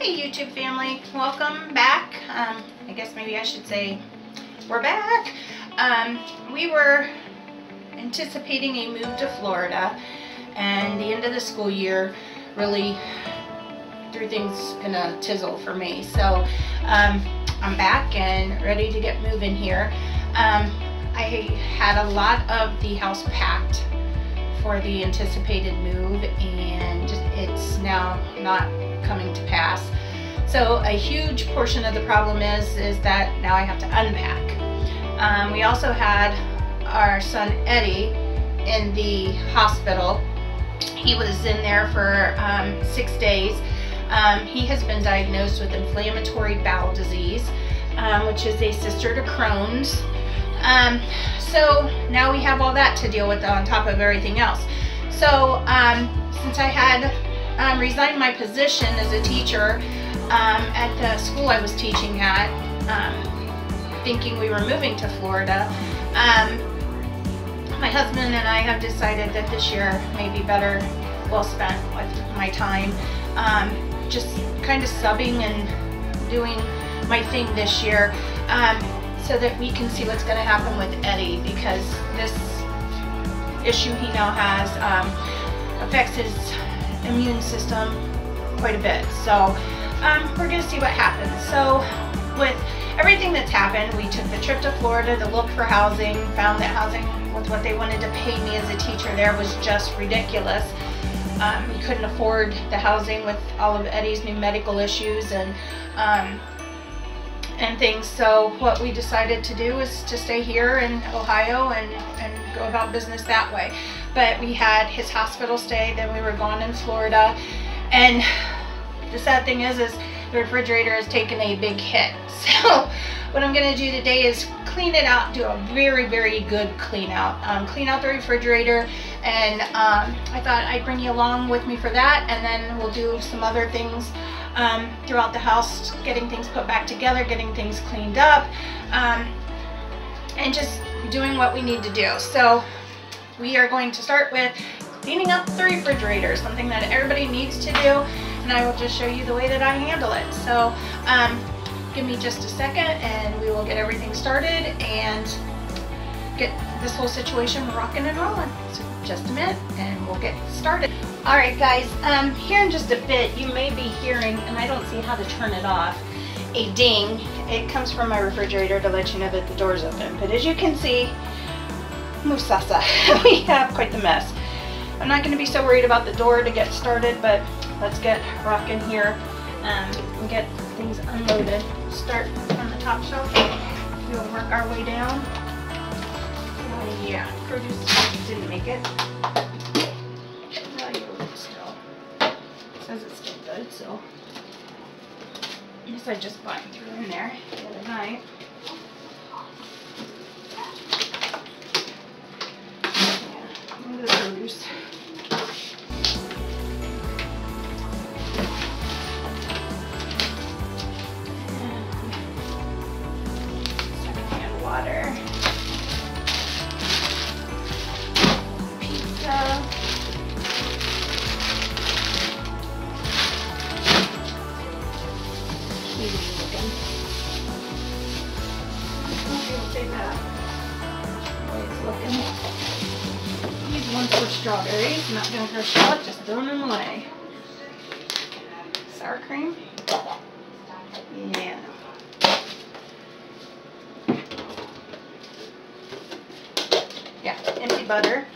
Hey YouTube family, welcome back. Um, I guess maybe I should say we're back. Um, we were anticipating a move to Florida and the end of the school year really threw things in a tizzle for me. So um, I'm back and ready to get moving here. Um, I had a lot of the house packed for the anticipated move and it's now not coming to pass. So a huge portion of the problem is, is that now I have to unpack. Um, we also had our son Eddie in the hospital. He was in there for um, six days. Um, he has been diagnosed with inflammatory bowel disease, um, which is a sister to Crohn's. Um, so now we have all that to deal with on top of everything else. So um, since I had um, resigned my position as a teacher um, at the school I was teaching at, um, thinking we were moving to Florida, um, my husband and I have decided that this year may be better well spent with my time. Um, just kind of subbing and doing my thing this year um, so that we can see what's going to happen with Eddie because this issue he now has affects his immune system quite a bit. So um, we're going to see what happens. So with everything that's happened, we took the trip to Florida to look for housing, found that housing with what they wanted to pay me as a teacher there was just ridiculous. Um, we couldn't afford the housing with all of Eddie's new medical issues and um, and things. So what we decided to do was to stay here in Ohio and, and go about business that way. But we had his hospital stay, then we were gone in Florida. And the sad thing is, is the refrigerator has taken a big hit. So what I'm gonna do today is clean it out, do a very, very good clean out. Um, clean out the refrigerator and um, I thought I'd bring you along with me for that and then we'll do some other things um, throughout the house, getting things put back together, getting things cleaned up, um, and just doing what we need to do. So we are going to start with cleaning up the refrigerator, something that everybody needs to do, and I will just show you the way that I handle it. So um, give me just a second and we will get everything started and get this whole situation rocking and rolling. So just a minute and we'll get started. All right guys, um, here in just a bit you may be hearing, and I don't see how to turn it off, a ding. It comes from my refrigerator to let you know that the door's open. But as you can see, Musasa, we have quite the mess. I'm not going to be so worried about the door to get started, but let's get rocking here um, and get things unloaded. Start from the top shelf. We'll work our way down. Oh yeah, produce didn't make it. Good, so. I guess I just bought through in there the other night. Yeah, the produce. Strawberries. I'm not gonna crush out, just throwing them away. Sour cream. Yeah. Yeah, empty butter.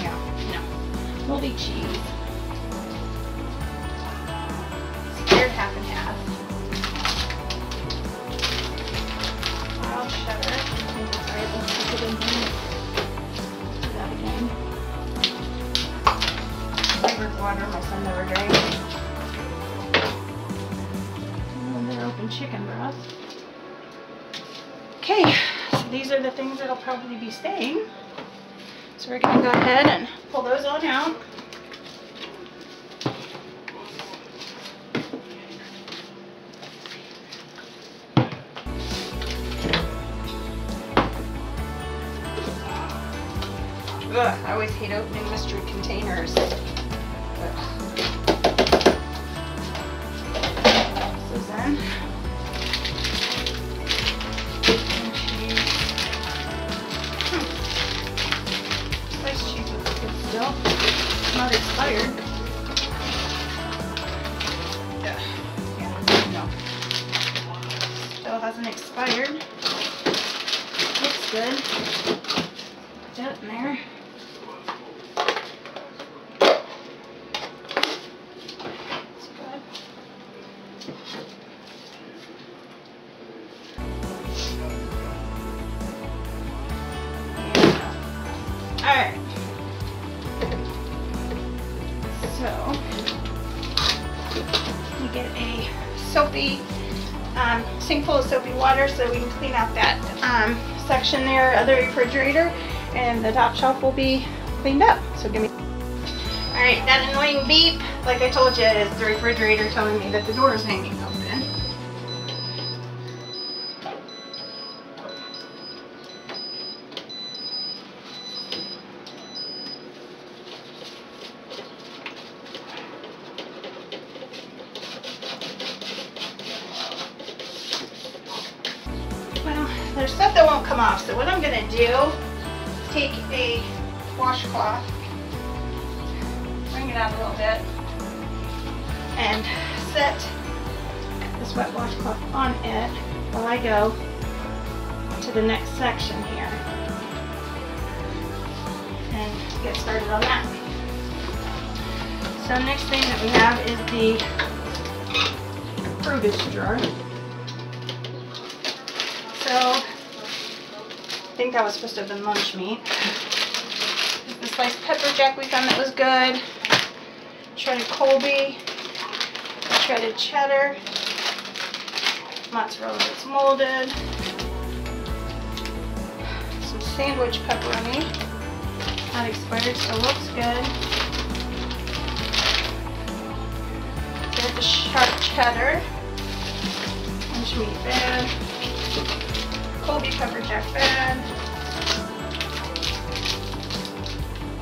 Yeah, no. Moldy cheese. Water, my son never drank. And then open chicken broth. Okay, so these are the things that'll probably be staying. So we're gonna go ahead and pull those on out. Ugh, I always hate opening mystery containers. Not um, sink full of soapy water so we can clean out that um, section there of the refrigerator and the top shelf will be cleaned up. So give me. Alright, that annoying beep, like I told you, is the refrigerator telling me that the door is hanging open. Little bit, and set this wet washcloth on it while I go to the next section here and get started on that. So next thing that we have is the produce jar. So, I think that was supposed to have been lunch meat. The sliced pepper jack we found that was good. Shredded Colby. Shredded cheddar. Mozzarella that's molded. Some sandwich pepperoni. Not expired, still looks good. Get the sharp cheddar. Lunch meat bad. Colby pepper jack bad.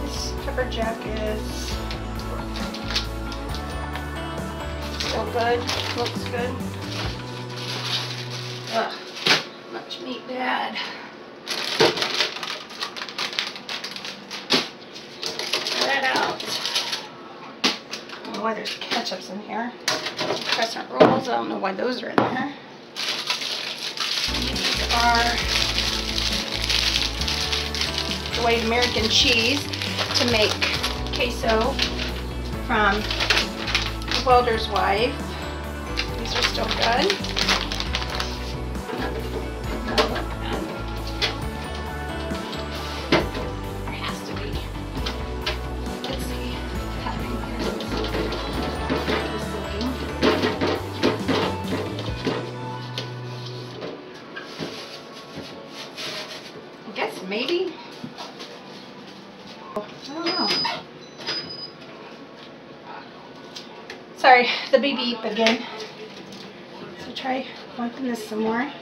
This pepper jack is still good, looks good. Ugh, much meat bad. That out. Why there's ketchups in here. Crescent rolls, I don't know why those are in there These are the white American cheese to make queso from welder's wife. These are still good. Sorry, the beep beep again. So try wiping this some more.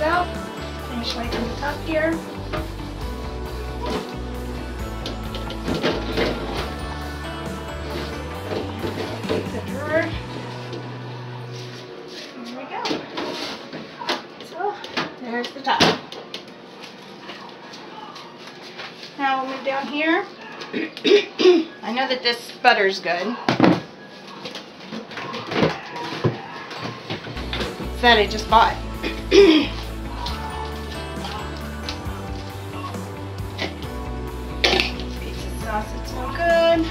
Out. Finish the top here. The top. Now we'll move down here. I know that this butter's good. That I just bought. Pizza sauce, it's all good.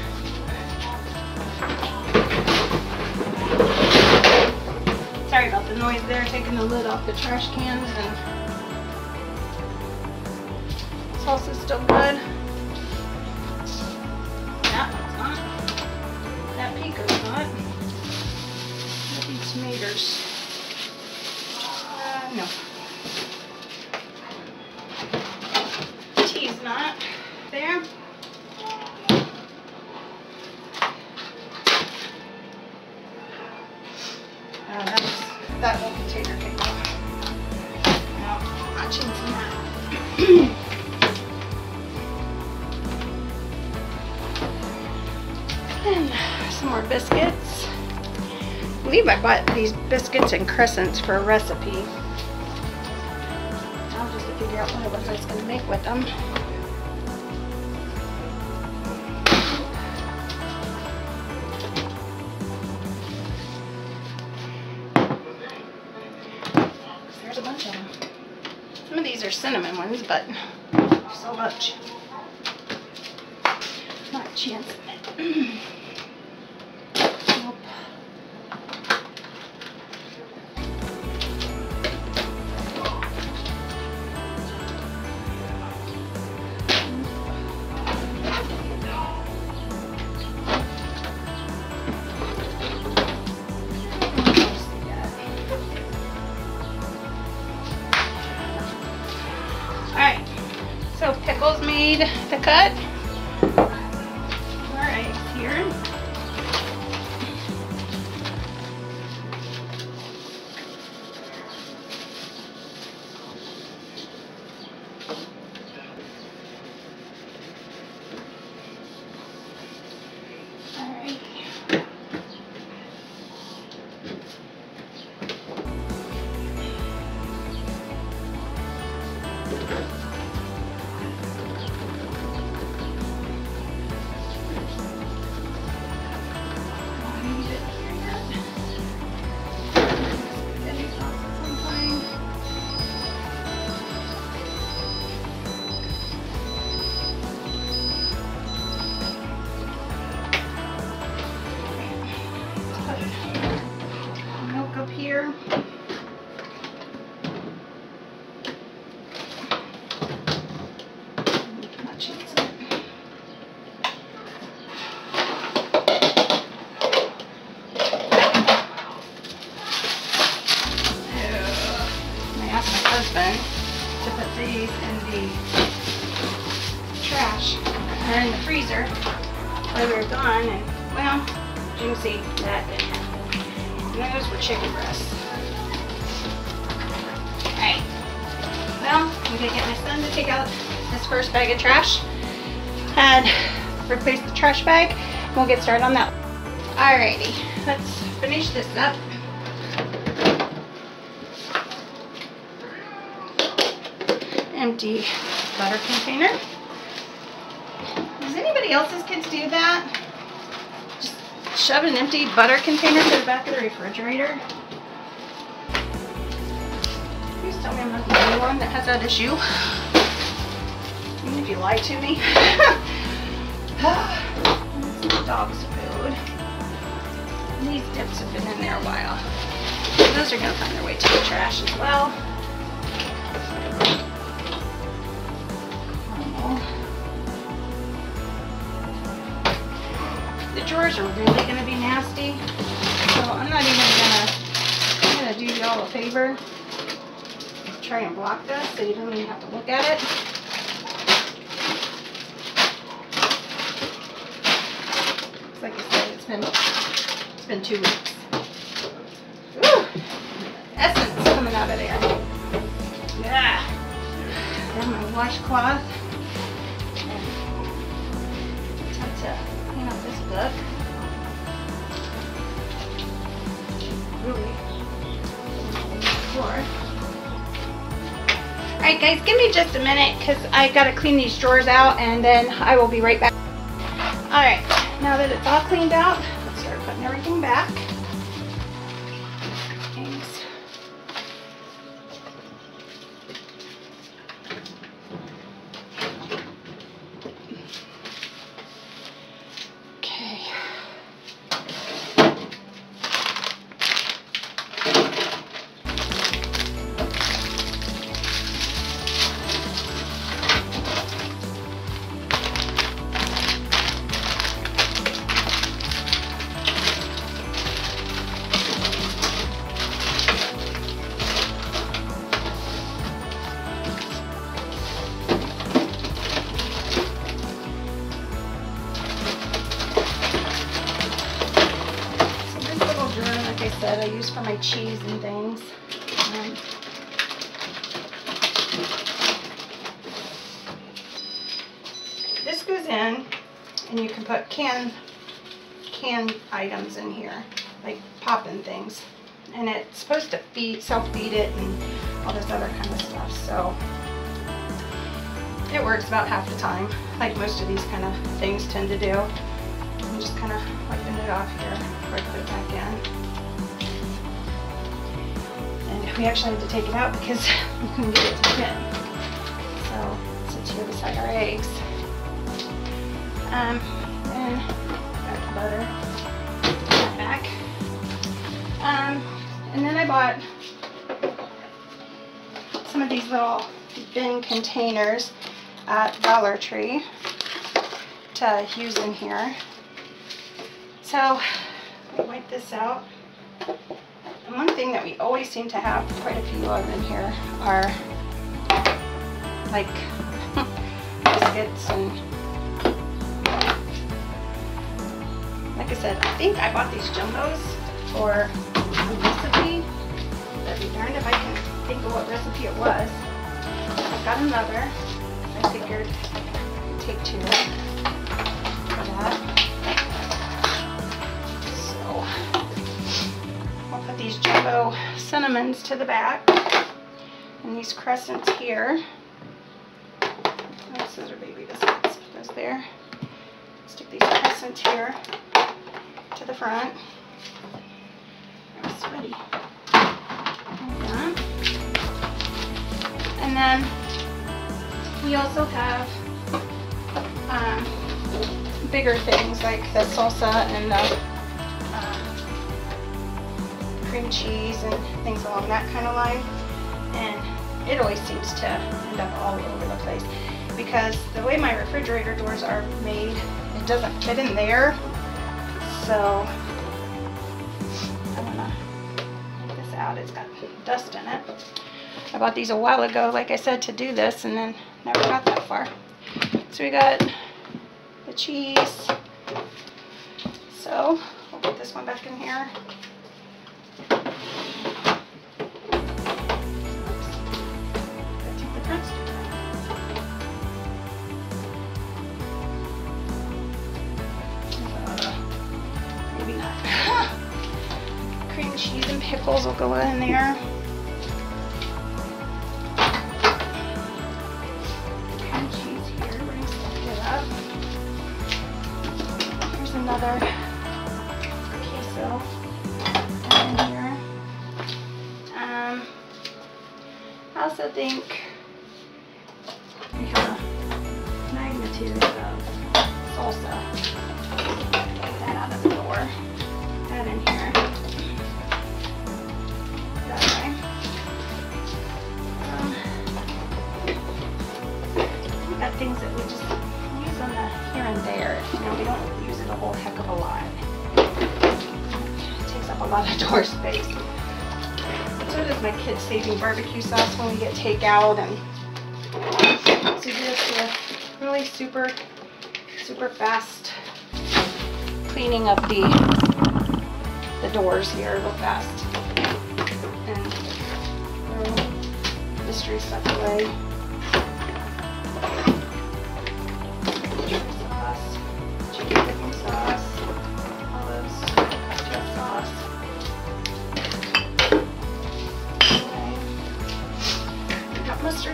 Sorry about the noise there, taking the lid off the trash cans and salsa's still good. That one's not. That pico's not. Maybe tomatoes. Uh, no. Biscuits and crescents for a recipe. I'll just figure out what I was going to make with them. There's a bunch of them. Some of these are cinnamon ones, but so much. Not a chance so made the cut. Freezer while we were gone, and well, can see, that. And those were chicken breasts. Alright. Well, I'm gonna get my son to take out this first bag of trash and replace the trash bag. We'll get started on that. Alrighty, let's finish this up. Empty butter container. Anybody else's kids do that? Just shove an empty butter container to the back of the refrigerator? Please tell me I'm not the only one that has that issue. Even if you lie to me. Dog's food. These dips have been in there a while. Those are gonna find their way to the trash as well. Drawers are really gonna be nasty, so I'm not even gonna, I'm gonna do y'all a favor. Try and block this so you don't even have to look at it. Like I said, it's been, it's been two weeks. Ooh, essence coming out of there. Yeah. Got my washcloth. To this book. Really. Alright guys, give me just a minute because I gotta clean these drawers out and then I will be right back. Alright, now that it's all cleaned out, let's start putting everything back. In, and you can put canned canned items in here, like popping things. And it's supposed to feed, self-feed it and all this other kind of stuff. So it works about half the time, like most of these kind of things tend to do. I'm just kind of wiping it off here before I put it back in. And we actually had to take it out because we couldn't get it to fit. So sits here beside our eggs. Um, and butter back. Um, and then I bought some of these little bin containers at Dollar Tree to use in here. So wipe this out. And one thing that we always seem to have quite a few of in here are like biscuits and like I said, I think I bought these jumbos for a recipe. But be darned if I can think of what recipe it was. I've got another. I figured I'd take two for that. So I'll put these jumbo cinnamons to the back and these crescents here. Scissor baby biscuits goes there. Stick these crescents here front. And then we also have um, bigger things like the salsa and the um, cream cheese and things along that kind of line. And it always seems to end up all over the place because the way my refrigerator doors are made, it doesn't fit in there so I'm gonna take this out. It's got dust in it. I bought these a while ago, like I said, to do this and then never got that far. So we got the cheese. So we'll put this one back in here. Cheese and pickles will go in there. Here's another queso in here. Um, I also think You know, we don't use it a whole heck of a lot. It takes up a lot of door space. So does my kids saving barbecue sauce when we get takeout and so just a really super, super fast cleaning up the the doors here real fast. And mystery stuff away.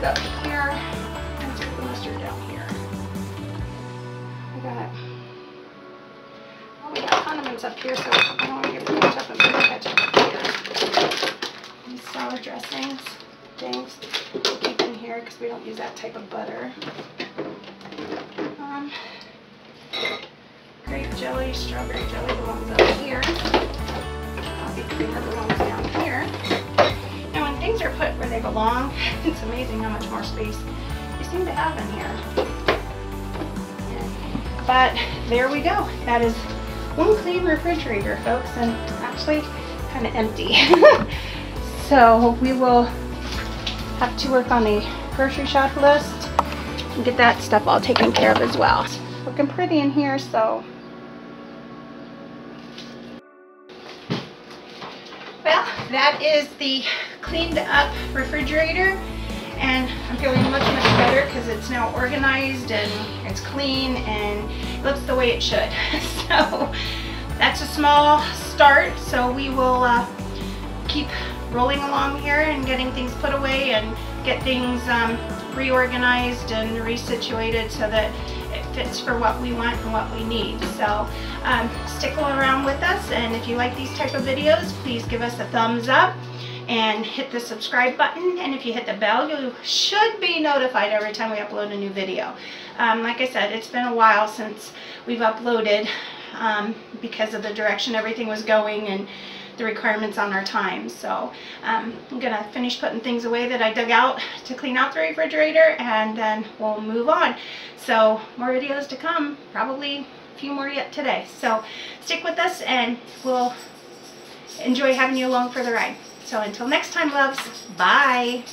Up here and take the mustard down here. We got well, we got condiments up here, so I don't want to get too much up and put ketchup up here. These salad dressings, things we'll keep in here because we don't use that type of butter. Um, grape jelly, strawberry jelly belongs up here. Coffee creamer belongs down here things are put where they belong, it's amazing how much more space you seem to have in here. But there we go. That is one clean refrigerator, folks, and actually kind of empty. so we will have to work on a grocery shop list and get that stuff all taken care of as well. looking pretty in here, so that is the cleaned up refrigerator and I'm feeling much, much better because it's now organized and it's clean and looks the way it should. so that's a small start. So we will uh, keep rolling along here and getting things put away and get things um, reorganized and resituated so that fits for what we want and what we need. So um, stick around with us and if you like these type of videos, please give us a thumbs up and hit the subscribe button and if you hit the bell you should be notified every time we upload a new video. Um, like I said it's been a while since we've uploaded um, because of the direction everything was going and the requirements on our time. So um, I'm going to finish putting things away that I dug out to clean out the refrigerator and then we'll move on. So more videos to come, probably a few more yet today. So stick with us and we'll enjoy having you along for the ride. So until next time, loves, bye.